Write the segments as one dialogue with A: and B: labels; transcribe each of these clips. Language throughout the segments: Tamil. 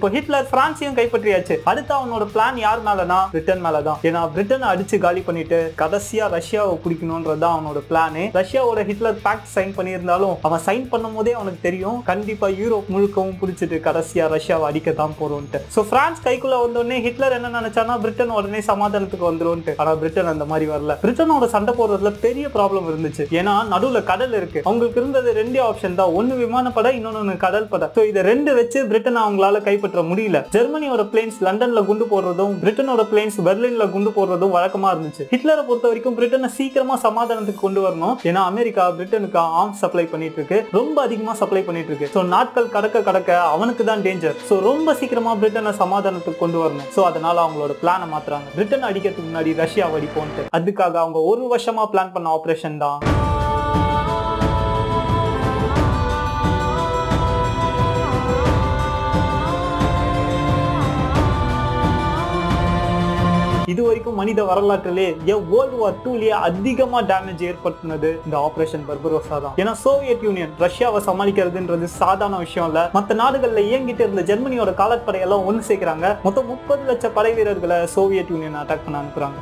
A: இப்போ ஹிட்லர் பிரான்ஸையும் கைப்பற்றியாச்சு. அடுத்து அவனோட பிளான் யார் மேலனா? பிரிட்டன் மேலதான். ஏன்னா பிரிட்டனை அடிச்சு காலி பண்ணிட்டு கடைசியா ரஷ்யாவை பிடிக்கணும்ன்றது தான் அவனோட பிளானு ரஷ்யாவோட ஹிட்லர் பேக்ட் சைன் பண்ணியிருந்தாலும் அவன் சைன் பண்ணும் போதே அவனுக்கு தெரியும் கண்டிப்பா யூரோப் முழுக்கவும் பிடிச்சிட்டு கடைசியா ரஷ்யாவை அடிக்க தான் போறோம்ட்டு ஸோ பிரான்ஸ் கைக்குள்ள வந்தோடனே ஹிட்லர் என்ன நினைச்சானா பிரிட்டன் உடனே சமாதானத்துக்கு வந்துரும்ட்டு ஆனா பிரிட்டன் அந்த மாதிரி வரல. பிரிட்டனோட சண்டை போடுறதுல பெரிய ப்ராப்ளம் இருந்துச்சு. ஏன்னா நடுவுல கடல் இருக்கு. அவங்களுக்கு இருந்தது ரெண்டே ஆப்ஷன் தான். ஒன்னு விமானப்படை இன்னொன்னு கடல் படை ஸோ இதை ரெண்டு வச்சு பிரிட்டன் அவங்களால கைப்பற்ற முடியல. ஜெர்மனியோட பிளேன்ஸ் லண்டன்ல குண்டு போடுறதும் பிரிட்டனோட பிளேன்ஸ் பெர்லின்ல குண்டு போடுறதும் வழக்கமா இருந்துச்சு. ஹிட்லரை பொறுத்த வரைக்கும் பிரிட்டனை சீக்கிரமா சமாதானத்துக்கு கொண்டு வரணும். ஏன்னா அமெரிக்கா பிரிட்டனுக்கு ஆர்ம்ஸ் சப்ளை பண்ணிட்டு இருக்கு. ரொம்ப அதிகமா சப்ளை பண்ணிட்டு இருக்கு. ஸோ நாட்கள் கடக்க கடக்க அவனுக்கு தான் டேஞ்சர் ஸோ ரொம்ப சீக்கிரமா பிரிட்டனை சமாதானத்துக்கு கொண்டு வரணும். ஸோ அதனால அவங்களோட பிளானை மாத்துறாங்க. பிரிட்டன் அடிக்கிறதுக்கு முன்னாடி ரஷ்யா அடிப்போன்ட்டு அதுக்காக அவங்க ஒரு வருஷமா பிளான் பண்ண ஆபரேஷன் தான். இது வரைக்கும் மனித வரலாற்றிலே வேர்ல்டு வார் டூலயே அதிகமா டேமேஜ் ஏற்படுத்தினது இந்த ஆபரேஷன் பர்பரோசா தான். ஏன்னா சோவியத் யூனியன் ரஷ்யாவை சமாளிக்கிறதுன்றது சாதாரண விஷயம் இல்ல. மத்த நாடுகள்ல இயங்கிட்டு இருந்த ஜெர்மனியோட காலப்படையெல்லாம் ஒன்று சேர்க்கிறாங்க. மொத்தம் முப்பது லட்சம் படை வீரர்களை சோவியத் யூனியன் அட்டாக் பண்ண அனுப்புறாங்க.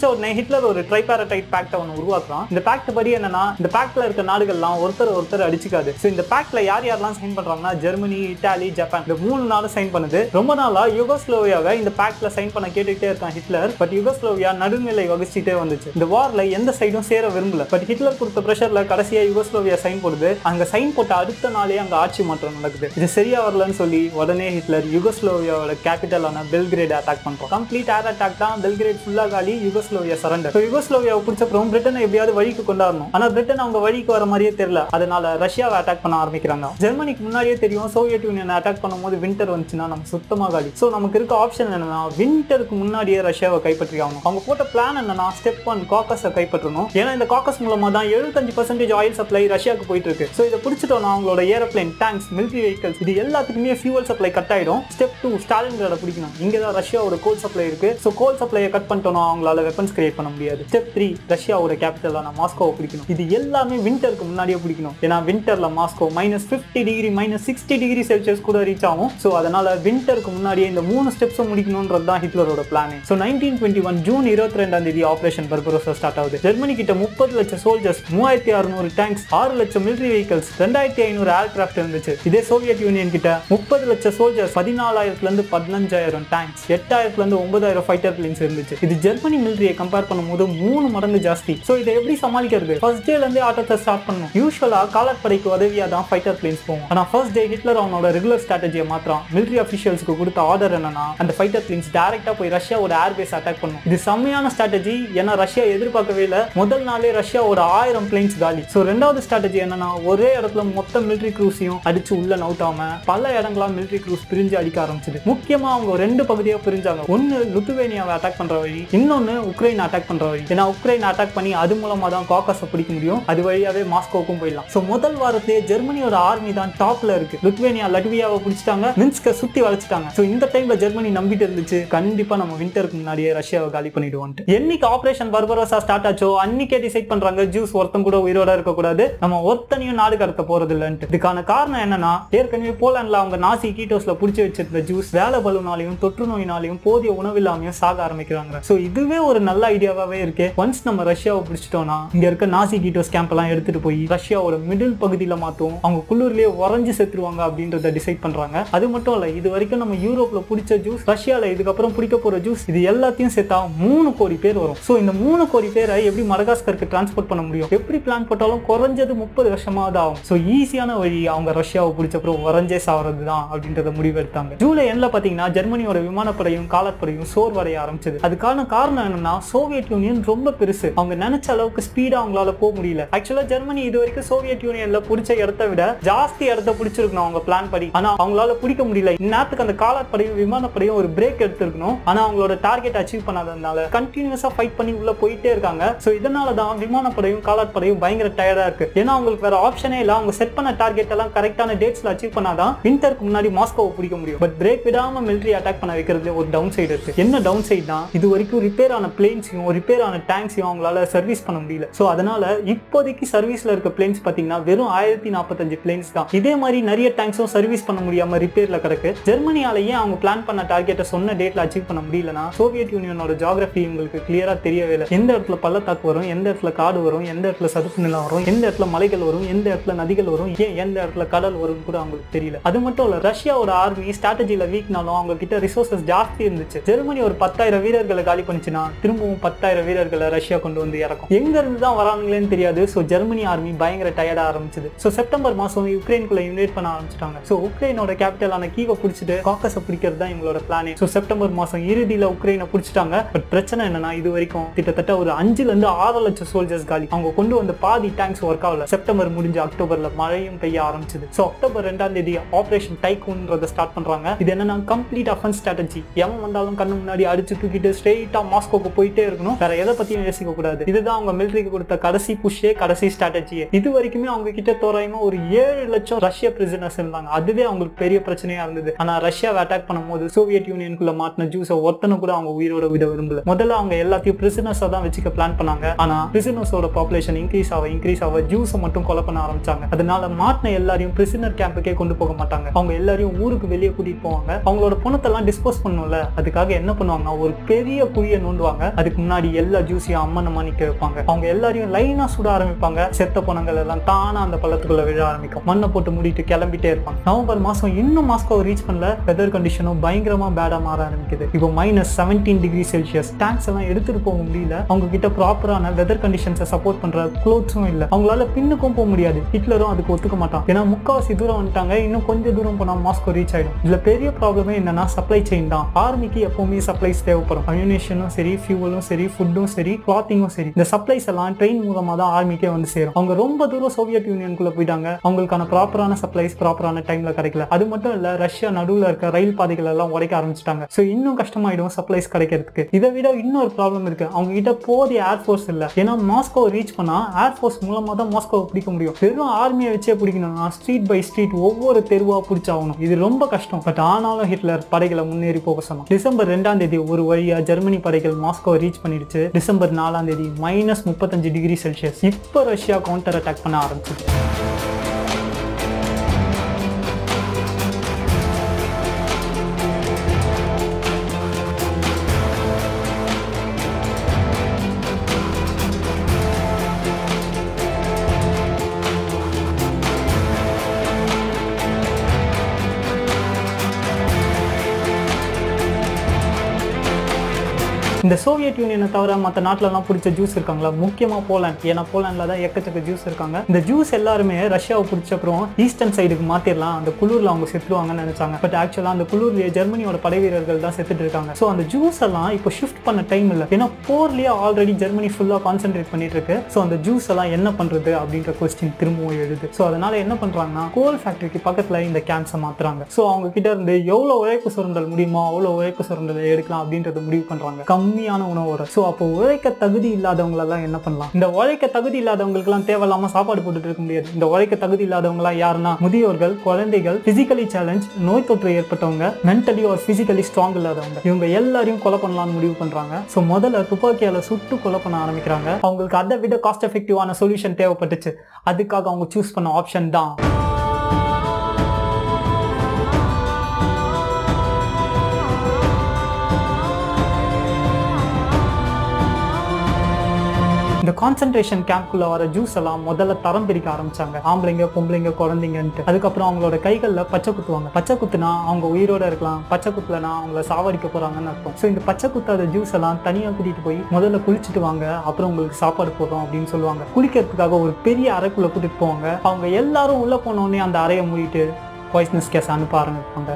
A: பிரான்ஸை உடனே ஹிட்லர் ஒரு ட்ரைபாரடைட் பேக்ட் அவன் உருவாக்குறான். இந்த பேக்ட் படி என்னன்னா இந்த பேக்ட்ல இருக்க நாடுகள்லாம் ஒருத்தர் ஒருத்தர் அடிச்சுக்காது. ஸோ இந்த பேக்ட்ல யார் யாரெல்லாம் சைன் பண்றாங்கன்னா ஜெர்மனி இட்டாலி ஜப்பான் இந்த மூணு நாளும் சைன் பண்ணுது. ரொம்ப நாளா யுகோஸ்லோவியாவை இந்த பேக்ட்ல சைன் பண்ண கேட்டுக்கிட்டே இருக்கான் ஹிட்லர். பட் யுகோஸ்லோவியா நடுநிலை வகிச்சுட்டே வந்துச்சு. இந்த வார்ல எந்த சைடும் சேர விரும்பல. பட் ஹிட்லர் கொடுத்த பிரஷர்ல கடைசியா யுகோஸ்லோவியா சைன் போடுது. அங்க சைன் போட்ட அடுத்த நாளே அங்க ஆட்சி மாற்றம் நடக்குது. இது சரியா வரலன்னு சொல்லி உடனே ஹிட்லர் யுகோஸ்லோவியாவோட கேபிட்டலான பெல்கிரேட் அட்டாக் பண்றோம் கம்ப்ளீட் ஏர் அட்டாக் தான் பெல்கிரேட் ஃபுல்லா காலி யூகோஸ்லோவியா சரண்டர் யூகோஸ்லோவியாவை பிடிச்சப்பறம் பிரிட்டனை எப்படியாவது வழிக்கு கொண்டாடணும். ஆனா பிரிட்டன் அவங்க வழிக்கு வர மாதிரியே தெரியல. அதனால ரஷ்யாவை அட்டாக் பண்ண ஆரம்பிக்கிறாங்க. ஜெர்மனிக்கு முன்னாடியே தெரியும் சோவியத் யூனியன் அட்டாக் பண்ணும்போது வின்டர் வந்துச்சுன்னா நம்ம சுத்தமாக காலி. ஸோ நமக்கு இருக்க ஆப்ஷன் என்னன்னா வின்டருக்கு முன்னாடியே ரஷ்யாவை கைப்பற்றி ஆகணும். அவங்க போட்ட பிளான் என்னன்னா ஸ்டெப் ஒன் காக்கஸை கைப்பற்றணும். ஏன்னா இந்த காக்கஸ் மூலமா தான் எழுபத்தஞ்சு பர்சன்டேஜ் ஆயில் சப்ளை ரஷ்யாவுக்கு போயிட்டு இருக்கு ஸோ இதை பிடிச்சிட்டோம்னா அவங்களோட ஏரோப்ளேன் டேங்க்ஸ் மிலிட்ரி வெஹிக்கல்ஸ் இது எல்லாத்துக்குமே ஃபியூவல் சப்ளை கட் ஆயிடும். ஸ்டெப் டூ ஸ்டாலின்கிராட பிடிக்கணும். இங்கே தான் ரஷ்யாவோட கோல் சப்ளை இருக்கு. ஸோ கோல் சப்ளையை கட் பண்ணிட்டோம்னா அவங்களால வெப்பன்ஸ் கிரியேட் பண்ண முடியாது. ஸ்டெப் த்ரீ ரஷ்யாவோட கேபிட்டலான மாஸ்கோவை பிடிக்கணும். இது எல்லாமே வின்டருக்கு முன்னாடியே பிடிக்கணும். ஏன்னா வின்டர்ல Moscow minus fifty degree minus sixty degree Celsius கூட ரீச் ஆகும். ஸோ அதனால வின்டருக்கு முன்னாடியே இந்த மூணு ஸ்டெப்ஸும் முடிக்கணும்ன்றது தான் ஹிட்லரோட plan so nineteen twenty one June இருபத்தி ரெண்டாம் தேதி ஆபரேஷன் பர்பரோசா ஸ்டார்ட் ஆகுது. ஜெர்மனி கிட்ட முப்பது லட்சம் சோல்ஜர்ஸ் மூவாயிரத்தி அறுநூறு டேங்க்ஸ் ஆறு லட்சம் மிலிட்ரி வெஹிக்கல்ஸ் ரெண்டாயிரத்தி ஐநூறு ஏர்கிராஃப்ட் இருந்துச்சு. இதே சோவியத் யூனியன் கிட்ட முப்பது லட்சம் சோல்ஜர்ஸ் பதினாலாயிரத்துல இருந்து பதினஞ்சாயிரம் டேங்க்ஸ் எட்டாயிரத்துல இருந்து ஒன்பதாயிரம் ஃபைட்டர் பிளேன்ஸ் இருந்துச்சு. இது ஜெர்மனி மிலிட்டரியை கம்பேர் பண்ணும்போது மூணு மடங்கு ஜாஸ்தி. ஸோ இதை எப்படி சமாளிக்கிறது? ஃபர்ஸ்ட் டேல இருந்தே ஆட்டத்தை ஸ்டார்ட் பண்ணணும். யூஸ்வலா காலப்படைக்கு உதவியா தான் ஃபைட்டர் பிளேன்ஸ் போகும். ஆனா ஃபர்ஸ்ட் டே ஹிட்லர் அவனோட ரெகுலர் ஸ்ட்ராட்டஜியை மாத்திரம் மிலிட்டரி அஃபிஷியல்ஸ்க்கு கொடுத்த ஆர்டர் என்னன்னா அந்த ஃபைட்டர் பிளேன்ஸ் டைரக்டா போய் ரஷ்யாவோட ஏர்பேஸ் அட்டாக் பண்ணும். இது செம்மையான ஸ்ட்ராட்டஜி ஏன்னா ரஷ்யா எதிர்பார்க்கவே இல்லை. முதல் நாளே ரஷ்யா ஒரு ஆயிரம் பிளேன்ஸ் காலி. ஸோ ரெண்டாவது ஸ்ட்ராட்டஜி என்னன்னா ஒரே இடத்துல மொத்த மிலிட்ரி க்ரூஸையும் அடிச்சு உள்ள நவுட்டாம பல இடங்களா மிலிட்ரி க்ரூஸ் பிரிஞ்சு அடிக்க ஆரம்பிச்சது. முக்கியமா அவங்க ரெண்டு பகுதியா பிரிஞ்சாங்க. ஒன்னு லுத்துவேனியாவை அட்டாக் பண்ற வழி இன்னொன்னு உக்ரைன் அட்டாக் பண்ற வழி ஏன்னா உக்ரைன் அட்டாக் பண்ணி அது மூலமா தான் காக்கஸை பிடிக்க முடியும். அது வழியாவே மாஸ்கோவுக்கும் போயிடலாம். ஸோ முதல் வாரத்திலேயே ஜெர்மனியோட ஆர்மி தான் டாப்ல இருக்கு. லுத்வேனியா லட்வியாவை பிடிச்சிட்டாங்க. மின்ஸ்க சுத்தி வளைச்சிட்டாங்க ஸோ இந்த டைம்ல ஜெர்மனி நம்பிட்டு இருந்துச்சு. கண்டிப்பா நம்ம விண்டருக்கு முன்னாடியே ரஷ்யாவை காலி பண்ணிடுவோம் என்னைக்கு ஆபரேஷன் பர்பரோசா ஸ்டார்ட் ஆச்சோ அன்னைக்கே டிசைட் பண்றாங்க. ஜூஸ் ஒருத்தன் கூட உயிரோட இருக்க கூடாது நம்ம ஒருத்தனையும் நாடு கடத்த போறது இல்லைன்ட்டு இதுக்கான காரணம் என்னன்னா ஏற்கனவே போலாண்ட்ல அவங்க நாசி கீட்டோஸ்ல பிடிச்சி வச்சிருந்த ஜூஸ் வேலை பலுனாலையும் தொற்று நோயினாலையும் போதிய உணவில்லாமையும் சாக ஆரம்பிக்கிறாங்க. ஸோ இதுவே ஒரு நல்ல ஐடியாவே இருக்கு. ஒன்ஸ் நம்ம ரஷ்யாவை பிடிச்சிட்டோம்னா இங்க இருக்க நாசி கீட்டோஸ் கேம்ப் எல்லாம் எடுத்துட்டு போய் ரஷ்யாவோட மிடில் பகுதியில மாத்துவோம். அவங்க குளிர்லயே உறைஞ்சு செத்துருவாங்க அப்படின்றத டிசைட் பண்றாங்க. அது மட்டும் இல்ல இது வரைக்கும் நம்ம யூரோப்ல பிடிச்ச ஜூஸ் ரஷ்யால இதுக்கப்புறம் பிடிக்க போற ஜூஸ் இது எல்லாத்தையும் சேர்த்தா மூணு கோடி பேர் வரும். ஸோ இந்த மூணு கோடி பேரை எப்படி மடகாஸ்கருக்கு டிரான்ஸ்போர்ட் பண்ண முடியும்? எப்படி பிளான் போட்டாலும் குறைஞ்சது முப்பது வருஷமாவது ஆகும். ஸோ ஈஸியான வழி அவங்க ரஷ்யாவை பிடிச்சப்பறம் உறைஞ்சே சாவது தான் அப்படின்றத முடிவெடுத்தாங்க. ஜூலை எண்ணில் பார்த்தீங்கன்னா ஜெர்மனியோட விமானப்படையும் காலப்படையும் சோர்வடைய ஆரம்பிச்சது. அதுக்கான காரணம் என்னன்னா என்னன்னா சோவியத் யூனியன் ரொம்ப பெருசு. அவங்க நினைச்ச அளவுக்கு ஸ்பீடா அவங்களால போக முடியல. ஆக்சுவலா ஜெர்மனி இது வரைக்கும் சோவியத் யூனியன்ல பிடிச்ச இடத்த விட ஜாஸ்தி இடத்த பிடிச்சிருக்கணும் அவங்க பிளான் படி. ஆனா அவங்களால பிடிக்க முடியல. இந்நேரத்துக்கு அந்த காலாட்படையும் விமானப்படையும் ஒரு பிரேக் எடுத்திருக்கணும். ஆனா அவங்களோட டார்கெட் அச்சீவ் பண்ணாததுனால கண்டினியூஸா ஃபைட் பண்ணி உள்ள போயிட்டே இருக்காங்க. சோ இதனாலதான் விமானப்படையும் காலாட்படையும் பயங்கர டயர்டா இருக்கு. ஏன்னா அவங்களுக்கு வேற ஆப்ஷனே இல்ல. அவங்க செட் பண்ண டார்கெட் எல்லாம் கரெக்டான டேட்ஸ்ல அச்சீவ் பண்ணாதான் விண்டருக்கு முன்னாடி மாஸ்கோவை பிடிக்க முடியும். பட் பிரேக் விடாம மிலிட்டரி அட்டாக் பண்ண வைக்கிறது ஒரு டவுன் சைடு இருக்கு. என்ன டவுன் சைடு தான் இது வரைக்கும் ரிப்பேர் ஆன பிளேன்ஸையும் ரிப்பேர் ஆன டேங்க்ஸையும் அவங்களால சர்வீஸ் பண்ண முடியல. ஸோ அதனால இப்போதைக்கு சர்வீஸ்ல இருக்க பிளேன்ஸ் பார்த்தீங்கன்னா வெறும் ஆயிரத்தி நாற்பத்தஞ்சு பிளேன்ஸ் தான். இதே மாதிரி நிறைய டேங்க்ஸும் சர்வீஸ் பண்ண முடியாம ரிப்பேர்ல கிடக்கு. ஜெர்மனியால ஏன் அவங்க பிளான் பண்ண டார்கெட்டை சொன்ன டேட்ல அச்சீவ் பண்ண முடியலன்னா சோவியத் யூனியனோட ஜாகிரபி உங்களுக்கு கிளியரா தெரியவே இல்லை. எந்த இடத்துல பள்ளத்தாக்கு வரும் எந்த இடத்துல காடு வரும் எந்த இடத்துல சதுப்பு நிலம் வரும் எந்த இடத்துல மலைகள் வரும் எந்த இடத்துல நதிகள் வரும் ஏன் எந்த இடத்துல கடல் வரும் கூட அவங்களுக்கு தெரியல. அது மட்டும் இல்ல ரஷ்யாவோட ஆர்மி ஸ்ட்ராட்டஜியில வீக்னாலும் அவங்க கிட்ட ரிசோர்சஸ் ஜாஸ்தி இருந்துச்சு. ஜெர்மனி ஒரு பத்தாயிரம் வீரர்களை காலி பண்ணுச்சுன்னா திரும்பவும் பத்தாயிரம் வீரர்களை ரஷ்யா கொண்டு வந்து இறக்கும். எங்க இருந்து தான் வராங்களேன்னு தெரியாது. ஸோ ஜெர்மனி ஆர்மி பயங்கர டயர்டா ஆரம்பிச்சது. ஸோ செப்டம்பர் மாசம் யுக்ரைனுக்குள்ள இன்வைட் பண்ண ஆரம்பிச்சிட்டாங்க. ஸோ உக்ரைனோட கேபிட்டலான கீவை பிடிச்சிட்டு காக்கஸை பிடிக்கிறது தான் எங்களோட பிளானே ஸோ செப்டம்பர் மாசம் இறுதியில உக்ரைனை பிடிச்சிட்டாங்க. பட் பிரச்சனை என்னன்னா இது வரைக்கும் கிட்டத்தட்ட ஒரு அஞ்சுல இருந்து ஆறு லட்சம் சோல்ஜர்ஸ் காலி. அவங்க கொண்டு வந்த பாதி டேங்க்ஸ் ஒர்க் ஆகல. செப்டம்பர் முடிஞ்ச அக்டோபர்ல மழையும் பெய்ய ஆரம்பிச்சது. ஸோ அக்டோபர் ரெண்டாம் தேதி ஆபரேஷன் டைக்கூன்றத ஸ்டார்ட் பண்றாங்க. இது என்னன்னா கம்ப்ளீட் அஃபென்ஸ் ஸ்ட்ராட்டஜி எவன் வந்தாலும் கண்ணு முன்னாடி அடிச்சு தூக்கிட்டு ஸ்ட்ரெயிட்டா மாஸ்கோக்கு போயிட்டே இருக்கணும். வேற எதை பத்தியும் யோசிக்க கூடாது. இதுதான் அவங்க மிலிட்டரிக்கு கொடுத்த கடைசி புஷ்ஷே கடைசி ஸ்ட்ராட்டஜியே இது வரைக்குமே அவங்க கிட்ட தோராயமா ஒரு ஏழு லட்சம் ரஷ்ய பிரிசனர்ஸ் இருந்தாங்க. அதுவே அவங்களுக்கு பெரிய பிரச்சனையா இருந்தது. ஆனா ரஷ்யாவை அட்டாக் பண்ணும்போது சோவியத் யூனியனுக்குள்ள மாட்டின ஜூஸை ஒருத்தனை கூட அவங்க உயிரோட விட விரும்பல. முதல்ல அவங்க எல்லாத்தையும் பிரிசனர்ஸா தான் வச்சுக்க பிளான் பண்ணாங்க. ஆனா பிரிசனர்ஸோட பாப்புலேஷன் இன்க்ரீஸ் ஆக இன்க்ரீஸ் ஆக ஜூஸை மட்டும் கொலை பண்ண ஆரம்பிச்சாங்க. அதனால மாட்டின எல்லாரையும் பிரிசனர் கேம்புக்கே கொண்டு போக மாட்டாங்க. அவங்க எல்லாரையும் ஊருக்கு வெளியே கூட்டிட்டு போவாங்க. அவங்களோட பணத்தெல்லாம் டிஸ்போஸ் பண்ணும்ல அதுக்காக என்ன பண்ணுவாங்க ஒரு பெரிய குழியை நோண்டுவாங்க. அதுக்கு முன்னாடி எல்லா ஜூஸையும் அம்மனமா நிக்க வைப்பாங்க. அவங்க எல்லாரையும் லைனா சுட ஆரம்பிப்பாங்க. செத்த பணங்கள் எல்லாம் தானா அந்த பள்ளத்துக்குள்ள விழ ஆரம்பிக்கும். மண்ணை போட்டு மூடிட்டு கிளம்பிட்டே இருப்பாங்க. நவம்பர் மாசம் இன்னும் மாஸ்கோ ரீச் பண்ணல. வெதர் கண்டிஷனும் பயங்கரமா பேடா மாற ஆரம்பிக்குது. இப்போ minus seventeen degree Celsius tanks எல்லாம் எடுத்துட்டு போக முடியல. அவங்க கிட்ட ப்ராப்பரான வெதர் கண்டிஷன்ஸை சப்போர்ட் பண்ற குளோத்ஸும் இல்ல. அவங்களால பின்னுக்கும் போக முடியாது. ஹிட்லரும் அதுக்கு ஒத்துக்க மாட்டான். ஏன்னா முக்காவாசி தூரம் வந்துட்டாங்க. இன்னும் கொஞ்சம் தூரம் போனா மாஸ்கோ ரீச் ஆயிடும். இதுல பெரிய ப்ராப்ளமே என்னன்னா சப்ளை செயின் தான். ஆர்மிக்கு எப்பவுமே சப்ளைஸ் தேவைப்படும். அம்யூனேஷனும் சரி ஃபியூவலும் சரி ஃபுட்டும் சரி கிளாத்திங்கும் சரி இந்த சப்ளைஸ் எல்லாம் ட்ரெயின் மூலமா தான் ஆர்மிக்கே வந்து சேரும். அவங்க ரொம்ப தூரம் சோவியத் யூனியனுக்குள்ள போயிட்டாங்க. அவங்களுக்கான ப்ராப்பரான சப்ளைஸ் ப்ராப்பரான டைம்ல கிடைக்கல. அது மட்டும் இல்ல ரஷ்யா நடுவுல இருக்க ரயில் பாதைகள் எல்லாம் உடைக்க ஆரம்பிச்சிட்டாங்க. ஸோ இன்னும் கஷ்டமாயிடும் சப்ளைஸ் கிடைக்கிறதுக்கு. இதை விட இன்னொரு ப்ராப்ளம் இருக்கு. அவங்க கிட்ட போதிய ஏர்ஃபோர்ஸ் இல்ல. ஏன்னா மாஸ்கோ ரீச் பண்ணா ஏர்ஃபோர்ஸ் மூலமா தான் மாஸ்கோவை பிடிக்க முடியும். வெறும் ஆர்மியை வச்சே பிடிக்கணும்னா ஸ்ட்ரீட் பை ஸ்ட்ரீட் ஒவ்வொரு தெருவா பிடிச்சாகணும் இது ரொம்ப கஷ்டம். பட் ஆனாலும் ஹிட்லர் படைகளை முன்னேறி போக சொன்னான். டிசம்பர் ரெண்டாம் தேதி ஒரு வழியா ஜெர்மனி படைகள் மாஸ்கோ ரீச் பண்ணிடுச்சு. டிசம்பர் நாலாம் தேதி மைனஸ் முப்பத்தஞ்சு டிகிரி செல்சியஸ் இப்போ ரஷ்யா கவுண்டர் அட்டாக் பண்ண ஆரம்பிச்சிச்சு இந்த சோவியத் யூனியனை தவிர மற்ற நாட்டிலலாம் பிடிச்ச ஜூஸ் இருக்காங்களா? முக்கியமாக போலாண்ட் ஏன்னா போலாண்டில் தான் எக்கச்சக்க ஜூஸ் இருக்காங்க. இந்த ஜூஸ் எல்லாருமே ரஷ்யாவை பிடிச்ச அப்புறம் ஈஸ்டர்ன் சைடுக்கு மாற்றிடலாம் அந்த குளூரில் அவங்க செத்துருவாங்கன்னு நினச்சாங்க. பட் ஆக்சுவலாக அந்த குளூர்லேயே ஜெர்மனியோட படை வீரர்கள் தான் செத்துட்டு இருக்காங்க. ஸோ அந்த ஜூஸ் எல்லாம் இப்போ ஷிஃப்ட் பண்ண டைம் இல்லை. ஏன்னா போர்லேயே ஆல்ரெடி ஜெர்மனி ஃபுல்லாக கான்சென்ட்ரேட் பண்ணிட்டு இருக்கு. ஸோ அந்த ஜூஸ் எல்லாம் என்ன பண்ணுறது அப்படின்ற கொஸ்டின் திரும்பவும் எழுது. ஸோ அதனால என்ன பண்ணுறாங்கன்னா கோல் ஃபேக்டரிக்கு பக்கத்தில் இந்த கேன்ஸை மாற்றுறாங்க ஸோ அவங்க கிட்ட இருந்து எவ்வளோ உழைப்பு சுரண்டல் முடியுமோ அவ்வளோ உழைப்பு சுரண்டலை எடுக்கலாம் அப்படின்றத முடிவு பண்ணுறாங்க கம் கம்மியான உணவோட. ஸோ அப்போ உழைக்க தகுதி இல்லாதவங்களெல்லாம் என்ன பண்ணலாம்? இந்த உழைக்க தகுதி இல்லாதவங்களுக்குலாம் தேவையில்லாம சாப்பாடு போட்டுட்டு இருக்க முடியாது. இந்த உழைக்க தகுதி இல்லாதவங்களாம் யாருன்னா முதியோர்கள் குழந்தைகள் பிசிக்கலி சேலஞ்ச் நோய் தொற்று ஏற்பட்டவங்க மென்டலி ஒரு பிசிக்கலி ஸ்ட்ராங் இல்லாதவங்க. இவங்க எல்லாரையும் கொலை பண்ணலாம்னு முடிவு பண்றாங்க. ஸோ முதல்ல துப்பாக்கியால சுட்டு கொலை பண்ண ஆரம்பிக்கிறாங்க. அவங்களுக்கு அதை விட காஸ்ட் எஃபெக்டிவான சொல்யூஷன் தேவைப்பட்டுச்சு. அதுக்காக அவங்க சூஸ் பண்ண ஆப்ஷன் தான். கான்சென்ட்ரேஷன் கேம்ப்குள்ள வர ஜூஸ் எல்லாம் முதல்ல தரம் பிரிக்க ஆரம்பிச்சாங்க. ஆம்பளைங்க பொம்பளைங்க குழந்தைங்கன்ட்டு. அதுக்கப்புறம் அவங்களோட கைகளில் பச்சை குத்துவாங்க. பச்சை குத்துனா அவங்க உயிரோட இருக்கலாம். பச்சை குத்துலனா அவங்கள சாவடிக்க போறாங்கன்னு அர்த்தம். ஸோ இந்த பச்சை குத்தாத ஜூஸ் எல்லாம் தனியாக கூட்டிட்டு போய் முதல்ல குளிச்சுட்டு வாங்க. அப்புறம் உங்களுக்கு சாப்பாடு போடுறோம் அப்படின்னு சொல்லுவாங்க. குளிக்கிறதுக்காக ஒரு பெரிய அறைக்குள்ள கூட்டிட்டு போவாங்க. அவங்க எல்லாரும் உள்ள போனோடனே அந்த அறையை மூடிட்டு பாய்ஸ்னஸ் கேஸ் அனுப்ப ஆரம்பிப்பாங்க.